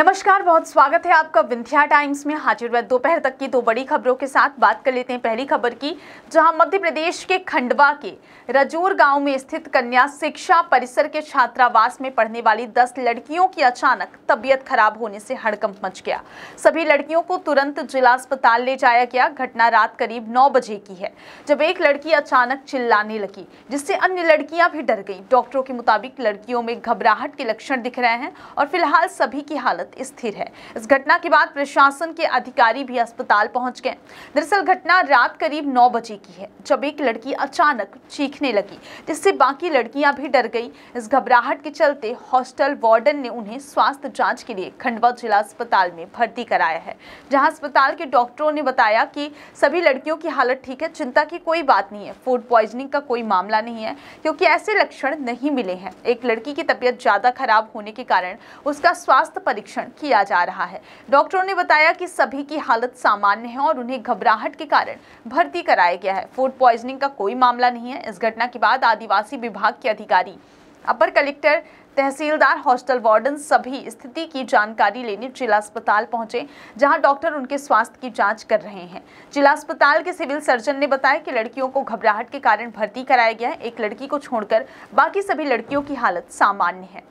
नमस्कार, बहुत स्वागत है आपका विंध्या टाइम्स में। हाजिर हुआ दोपहर तक की दो बड़ी खबरों के साथ बात कर लेते हैं पहली खबर की, जहाँ मध्य प्रदेश के खंडवा के रजूर गाँव में स्थित कन्या शिक्षा परिसर के छात्रावास में पढ़ने वाली 10 लड़कियों की अचानक तबियत खराब होने से हड़कंप मच गया। सभी लड़कियों को तुरंत जिला अस्पताल ले जाया गया। घटना रात करीब नौ बजे की है, जब एक लड़की अचानक चिल्लाने लगी, जिससे अन्य लड़कियाँ भी डर गई। डॉक्टरों के मुताबिक लड़कियों में घबराहट के लक्षण दिख रहे हैं और फ़िलहाल सभी की हालत हालत स्थिर है। इस घटना के बाद प्रशासन के अधिकारी भी अस्पताल पहुँच गए। दरअसल घटना रात करीब नौ बजे की है, जब एक लड़की अचानक चीखने लगी, जिससे बाकी लड़कियाँ भी डर गई। इस घबराहट के चलते हॉस्टल वार्डन ने उन्हें स्वास्थ्य जाँच के लिए खंडवा जिला अस्पताल में भर्ती कराया है, जहाँ अस्पताल के डॉक्टरों ने बताया कि सभी लड़कियों की हालत ठीक है, चिंता की कोई बात नहीं है, फ़ूड प्वाइजनिंग का कोई मामला नहीं है, क्योंकि ऐसे लक्षण नहीं मिले हैं। एक लड़की की तबीयत ज़्यादा खराब होने के कारण उसका स्वास्थ्य परीक्षण परीक्षण किया जा रहा है। डॉक्टरों ने बताया कि सभी की हालत सामान्य है और उन्हें घबराहट के कारण भर्ती कराया गया है। फ़ूड प्वाइजनिंग का कोई मामला नहीं है। इस घटना के बाद आदिवासी विभाग के अधिकारी अपर कलेक्टर, तहसीलदार, हॉस्टल वार्डन सभी स्थिति की जानकारी लेने जिला अस्पताल पहुँचे, जहाँ डॉक्टर उनके स्वास्थ्य की जाँच कर रहे हैं। जिला अस्पताल के सिविल सर्जन ने बताया कि लड़कियों को घबराहट के कारण भर्ती कराया गया है। एक लड़की को छोड़कर बाकी सभी लड़कियों की हालत सामान्य है।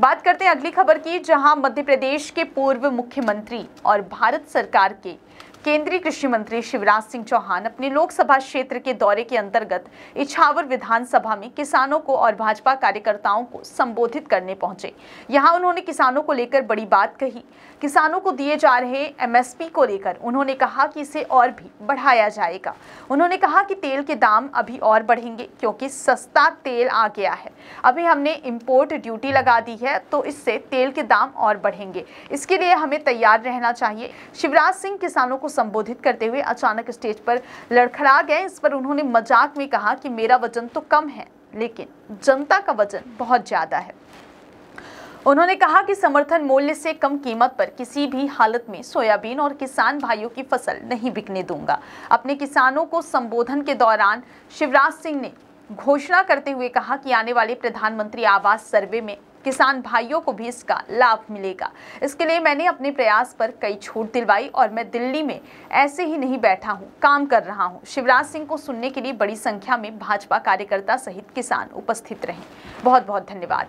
बात करते हैं अगली खबर की, जहाँ मध्य प्रदेश के पूर्व मुख्यमंत्री और भारत सरकार के केंद्रीय कृषि मंत्री शिवराज सिंह चौहान अपने लोकसभा क्षेत्र के दौरे के अंतर्गत इछावर विधानसभा में किसानों को और भाजपा कार्यकर्ताओं को संबोधित करने पहुँचे। यहाँ उन्होंने किसानों को लेकर बड़ी बात कही। किसानों को दिए जा रहे एमएसपी को लेकर उन्होंने कहा कि इसे और भी बढ़ाया जाएगा। उन्होंने कहा कि तेल के दाम अभी और बढ़ेंगे क्योंकि सस्ता तेल आ गया है। अभी हमने इम्पोर्ट ड्यूटी लगा दी है तो इससे तेल के दाम और बढ़ेंगे। इसके लिए हमें तैयार रहना चाहिए। शिवराज सिंह किसानों को संबोधित करते हुए अचानक स्टेज पर लड़खड़ा गए। इस पर उन्होंने मज़ाक में कहा कि मेरा वज़न तो कम है, लेकिन जनता का वज़न बहुत ज़्यादा है। उन्होंने कहा कि समर्थन मूल्य से कम कीमत पर किसी भी हालत में सोयाबीन और किसान भाइयों की फ़सल नहीं बिकने दूँगा। अपने किसानों को संबोधन के दौरान शिवराज सिंह ने घोषणा करते हुए कहा कि आने वाले प्रधानमंत्री आवास सर्वे में किसान भाइयों को भी इसका लाभ मिलेगा। इसके लिए मैंने अपने प्रयास पर कई छूट दिलवाई और मैं दिल्ली में ऐसे ही नहीं बैठा हूँ, काम कर रहा हूँ। शिवराज सिंह को सुनने के लिए बड़ी संख्या में भाजपा कार्यकर्ता सहित किसान उपस्थित रहे। बहुत बहुत धन्यवाद।